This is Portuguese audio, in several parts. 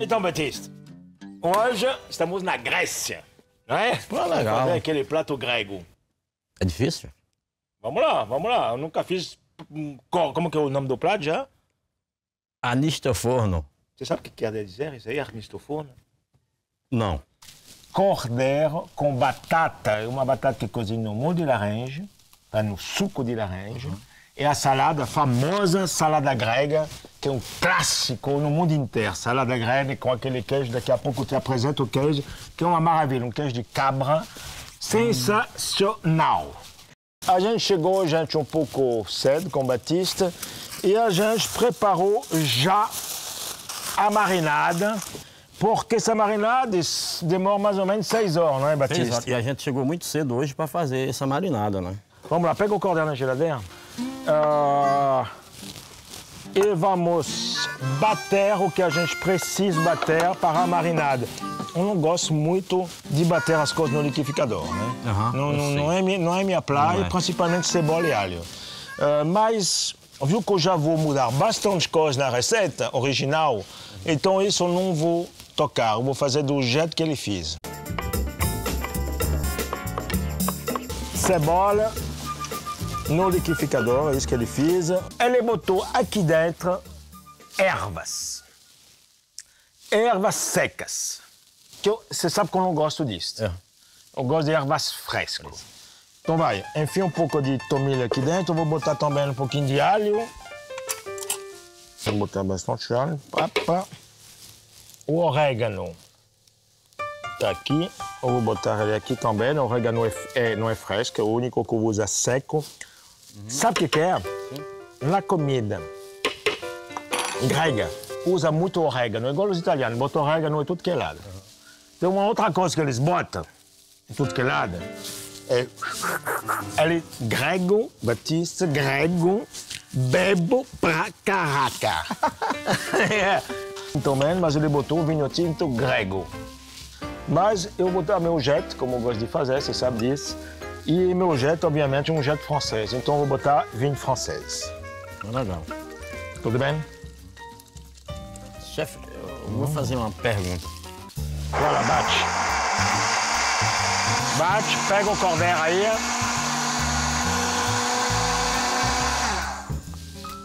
Então, Batista, hoje estamos na Grécia, não é? Pô, legal. Fazer aquele prato grego. É difícil? Vamos lá, vamos lá. Eu nunca fiz. hum, co- Como que é o nome do prato já? Anistoforno? Você sabe o que quer dizer isso aí, arnistoforno? Não. Cordeiro com batata, uma batata que cozinha no molho de laranja, tá no suco de laranja, e a salada, a famosa salada grega, que é um clássico no mundo inteiro. Salada grega com aquele queijo, daqui a pouco eu te apresento o queijo, que é uma maravilha, um queijo de cabra sensacional. A gente chegou, gente, um pouco cedo com o Batista, e a gente preparou já a marinada, porque essa marinada demora mais ou menos seis horas, não é, Batista? Exato. E a gente chegou muito cedo hoje para fazer essa marinada, né? Vamos lá, pega o cordeiro na geladeira. Ah, e vamos bater o que a gente precisa bater para a marinada. Eu não gosto muito de bater as coisas no liquidificador, né? Aham, não, não, é, não é minha praia, é. principalmente cebola e alho. Ah, mas, viu que eu já vou mudar bastante coisa na receita original, então isso eu não vou tocar, eu vou fazer do jeito que ele fez. Cebola, no liquidificador, é isso que ele fez. Ele botou aqui dentro ervas. Ervas secas. Que eu- Você sabe que eu não gosto disso. É. Eu gosto de ervas frescas. Então vai, enfia um pouco de tomilho aqui dentro. Eu vou botar também um pouquinho de alho. Vou botar bastante alho. Opa. O orégano. Tá aqui. Eu vou botar ele aqui também. O orégano é, é- não é fresco, é o único que eu uso é seco. Sabe o que é? Na comida grega, usa muito orégano, igual os italianos, botam orégano em tudo que é lado. Tem uma outra coisa que eles botam em tudo que é lado. É, ele, grego, Batista, grego, bebo pra caraca. é. Também, mas ele botou vinho tinto grego. Mas eu vou dar meu jeito, como eu gosto de fazer, você sabe disso. E meu jeito, obviamente, é um jeito francês. Então vou botar vinho francês. Legal. Tudo bem? Chefe, eu vou fazer uma pergunta. Vai lá, bate. Bate, pega o cordeiro aí.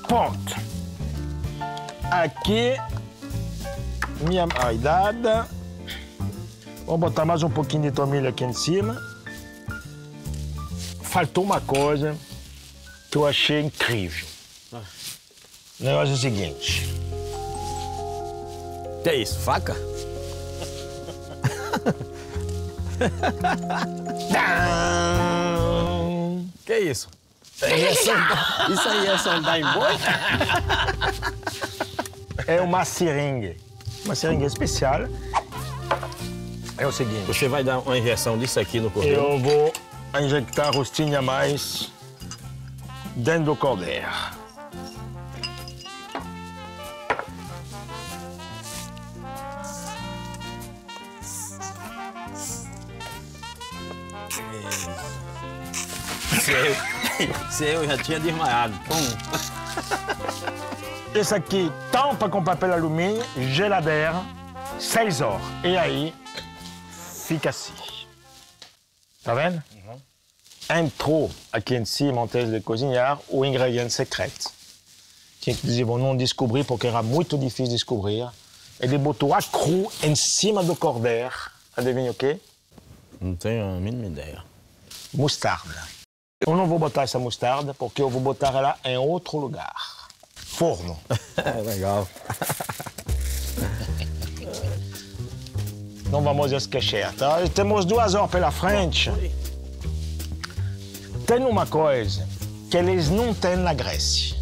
Ponto. Aqui, minha maridada. Vou botar mais um pouquinho de tomilho aqui em cima. Faltou uma coisa que eu achei incrível. O negócio é o seguinte. Que é isso? Faca? Que é isso? Isso aí é sondar, isso aí é sondar em boi? É uma seringa. Uma seringa especial. É o seguinte, Você vai dar uma injeção disso aqui no cordeiro? eu vou injetar rostinha mais dentro do cordeiro. Se eu, se eu já tinha desmaiado. Pum. Esse aqui tampa com papel alumínio, geladeira, 6 horas. E aí, fica assim. Tá vendo? Entrou aqui em cima, antes de cozinhar, o ingrediente secreto. Que inclusive eu não descobri porque era muito difícil de descobrir. Ele botou a cru em cima do cordeiro. Adivinha o quê? Não tenho a mínima ideia. Mostarda. Eu não vou botar essa mostarda porque eu vou botar ela em outro lugar. Forno. Legal. Não vamos esquecer, tá? Temos duas horas pela frente. Tem uma coisa que eles não têm na Grécia.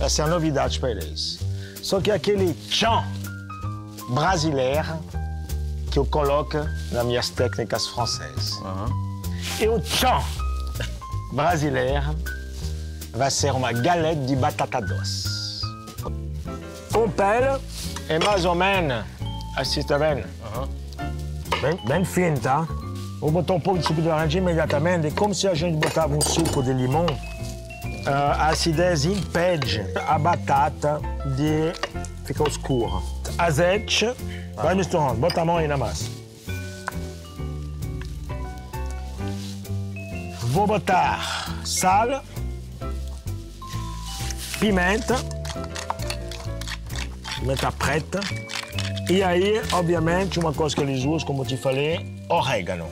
Essa é a novidade para eles. Só que aquele tchan brasileiro que eu coloco nas minhas técnicas francesas. E o tchan brasileiro vai ser uma galete de batata doce. Com pele é mais ou menos assim, tá vendo? Bem, bem fino, tá? Vou botar um pouco de suco de laranja imediatamente. É como se a gente botava um suco de limão. Ah, a acidez impede a batata de fica escuro. Azeite, vai misturando, bota a mão aí na massa. Vou botar sal, pimenta, pimenta preta. E aí, obviamente, uma coisa que eles usam, como eu te falei, orégano.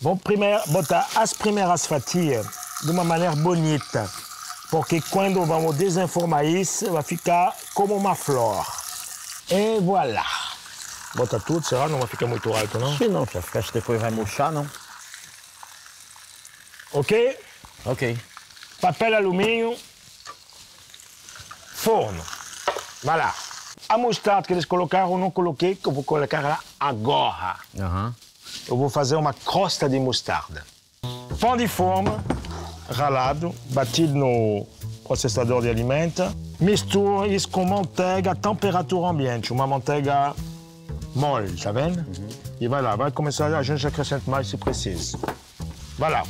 Vou primeiro botar as primeiras fatias de uma maneira bonita, porque quando vamos desenformar isso, vai ficar como uma flor. E voilà. Bota tudo, será? Não vai ficar muito alto, não? Que não. Acho que depois vai murchar, não? Ok? Ok. papel alumínio, forno. Voilà. A mostarda que eles colocaram, eu não coloquei, que eu vou colocar agora. Aham. Eu vou fazer uma crosta de mostarda. Pão de forma, ralado, batido no processador de alimento. Mistura isso com manteiga temperatura ambiente, uma manteiga mole, tá vendo? E vai lá, vai começar, a gente acrescenta mais se precisa. Vai lá.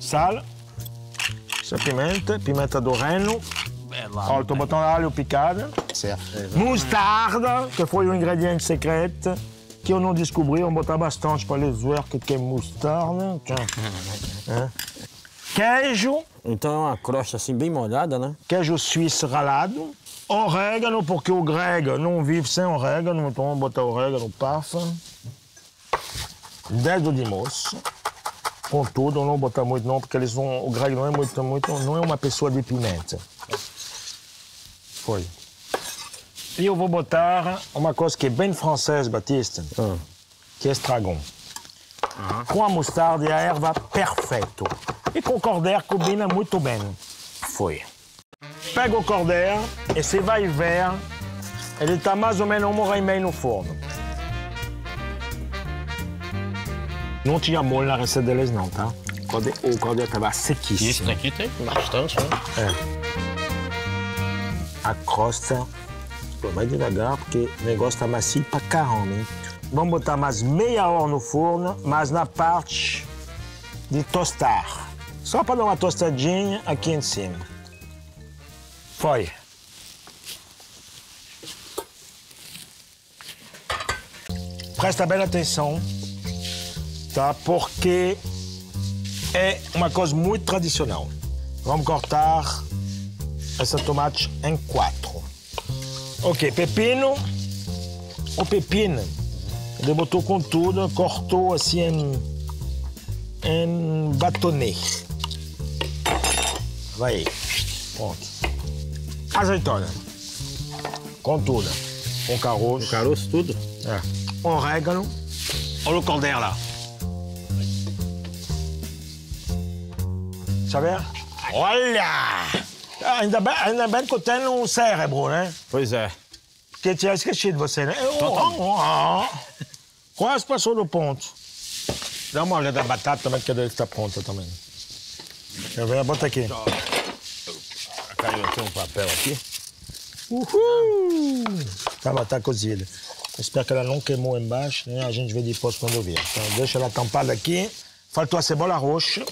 Sal, essa pimenta, pimenta do reino. Olha, estou botando alho picado. Certo. Mostarda, que foi o ingrediente secreto que eu não descobri. Vou botar bastante para eles ver o que é mostarda. Tchau. É. Queijo, Então é uma crosta assim bem molhada, né? queijo suíço ralado. Orégano, porque o grego não vive sem orégano, então vamos botar orégano, pafa. Dedo de moço. Com tudo, eu não vou botar muito não, porque eles vão, o grego não é muito, muito, não é uma pessoa de pimenta. Foi. E eu vou botar uma coisa que é bem francesa, Batista, Ah. que é estragon. Com a mostarda e a erva, perfeito. E com o cordeiro combina muito bem. Foi. Pega o cordeiro e você vai ver, ele está mais ou menos uma hora e meia no forno. Não tinha molho na receita deles não, tá? O cordeiro- estava sequíssimo. aqui tem bastante, né? A crosta, pô, vai devagar porque o negócio tá macio pra caramba, hein? Vamos botar mais meia hora no forno, mas na parte de tostar. Só para dar uma tostadinha aqui em cima. Foi. Presta bem atenção, tá? Porque é uma coisa muito tradicional. Vamos cortar essa tomate em quatro. Ok, pepino. O pepino, ele botou com tudo, cortou assim em, em batonê. Vai aí. Pronto. Azeitona. Com tudo. Com caroço. Caroço, tudo? É. Orégano. Olha o cordeiro lá. Sabe? Olha! Ainda bem, ainda bem que eu tenho um cérebro, né? Pois é. Que tinha esquecido você, né? Quase passou do ponto. Dá uma olhada da batata também, que deve estar pronta também. Quer ver? Bota aqui. Caiu aqui um papel aqui. Uhul! Tá, tá cozida. Espero que ela não queimou embaixo, né? A gente vê depois quando eu ver. Então, deixa ela tampada aqui. Faltou a cebola roxa.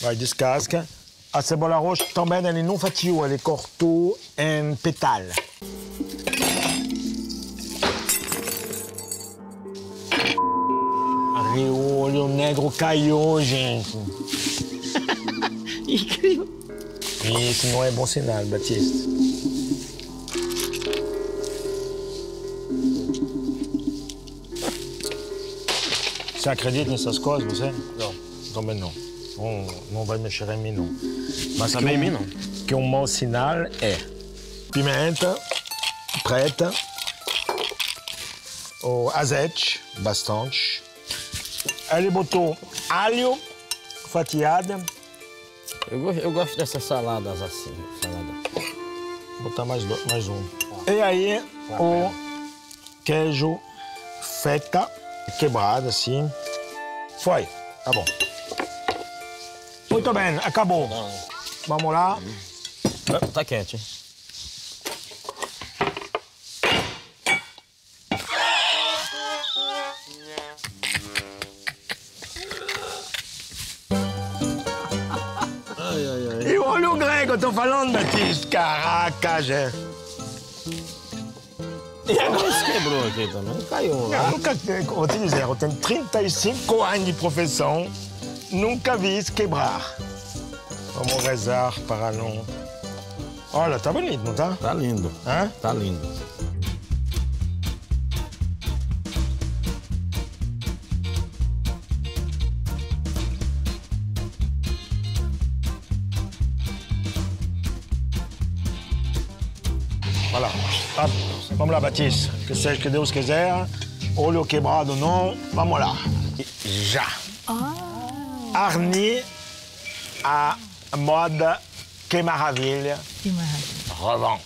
Vai, descasca. A cebola roxa também ele não fatiou, ele cortou em petal. Aí o olho negro caiu, gente. Incrível. Isso não é bom sinal, Batista. Você acredita nessas coisas, você? Não. Também não. Não, não vai mexer em mim, não. Mas Também em mim, não. Que um mau sinal é pimenta preta, o azeite, bastante. Ele botou alho fatiado, Eu, eu gosto dessas saladas assim. Salada. Vou botar mais, do- mais um. E aí, o queijo feta, quebrado assim. Foi, tá bom. Muito bem, acabou. Vamos lá. Tá quente? E olha o grego eu tô falando, Batista? Caraca, gente. E agora se quebrou aqui também. Caiu um Eu lá. nunca, vou te dizer, eu tenho 35 anos de profissão, nunca vi isso quebrar. Vamos rezar para não. Olha, tá bonito, não tá? Tá lindo. Hã? Tá lindo. Voilà. Hop. Vamos lá, Batista. Que seja o que Deus quiser. Olho quebrado não. Vamos lá. Já. Arni a moda Que Maravilha Que maravilha. revend.